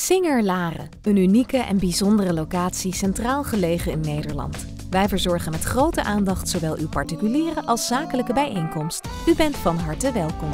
Singer Laren, een unieke en bijzondere locatie centraal gelegen in Nederland. Wij verzorgen met grote aandacht zowel uw particuliere als zakelijke bijeenkomst. U bent van harte welkom.